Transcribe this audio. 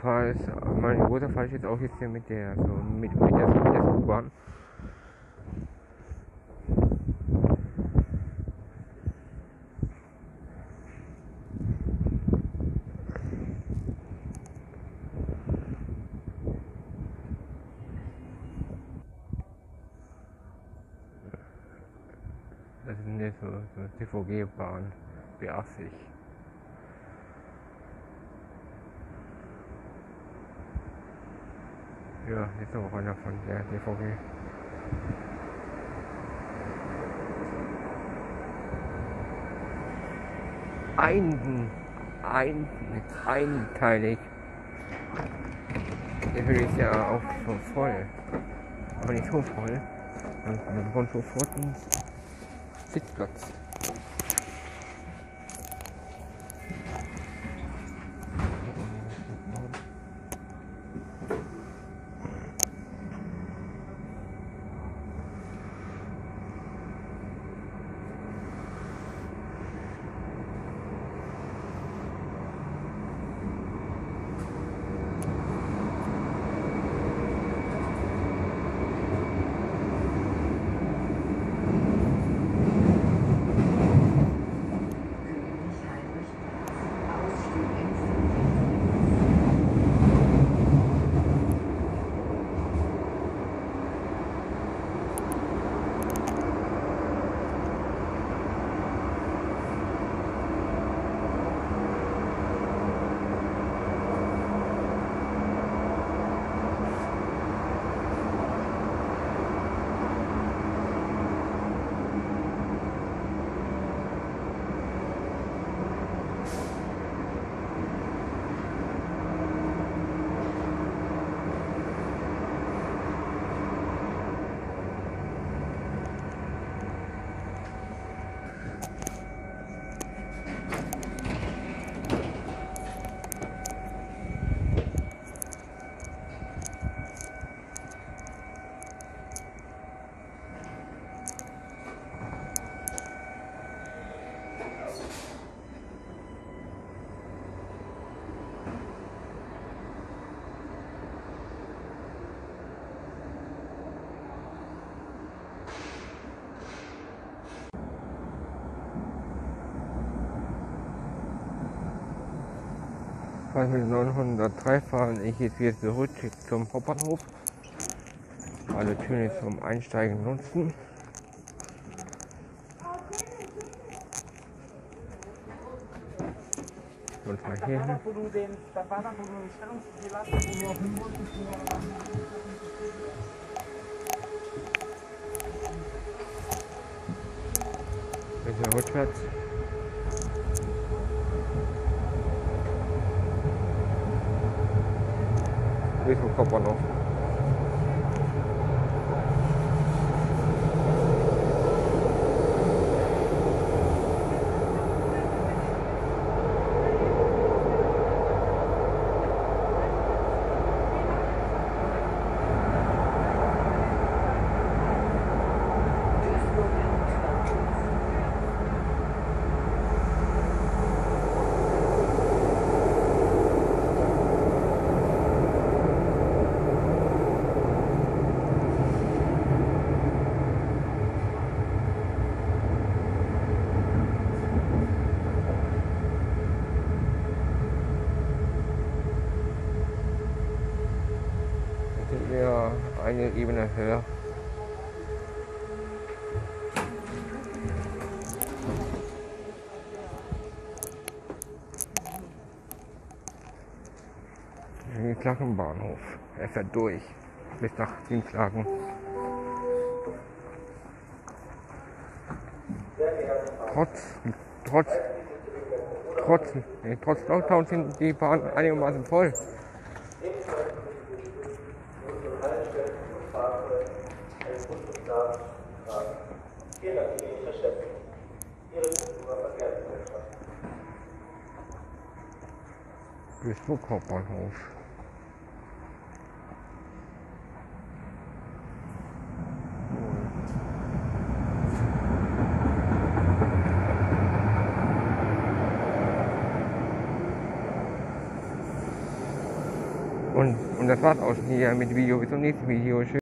fahre jetzt, meine Mutter fahre ich jetzt auch jetzt hier mit der, so mit, mit der, mit der U-Bahn. Das ist eine so, so TVG-Bahn, B80. Ja, ist auch einer von der DVG. Ein, ein, einteilig. Der ist ja auch schon voll. Aber nicht so voll. Und wir bekommen sofort einen Sitzplatz. 2903 fahren ich jetzt wieder zurück zum Hauptbahnhof. Alle Türen jetzt zum Einsteigen nutzen. Und mal hier hin. Bisschen rückwärts. Richtung Hauptbahnhof. Duisburg Hauptbahnhof. Jetzt sind wir eine Ebene höher. Dienstlaken Bahnhof. Er fährt durch bis nach Dienstlaken. Trotz, trotz, trotz, nee, trotz Lockdown sind die Bahnen einigermaßen voll. Duisburg Hauptbahnhof. Und, und das war's auch schon hier mit Video. Bis zum nächsten Video. Tschüss.